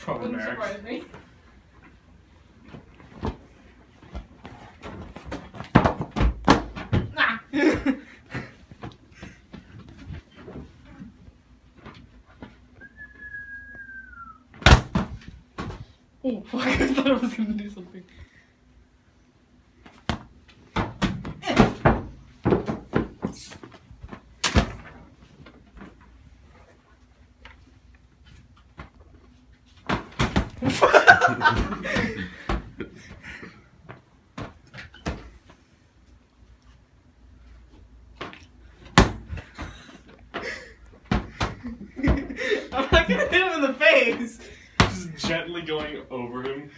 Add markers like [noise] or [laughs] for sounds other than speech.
Probably Wouldn't Max. surprise me. Nah. [laughs] Oh fuck! I thought I was gonna do something. I'm not gonna hit him in the face. Just gently going over him.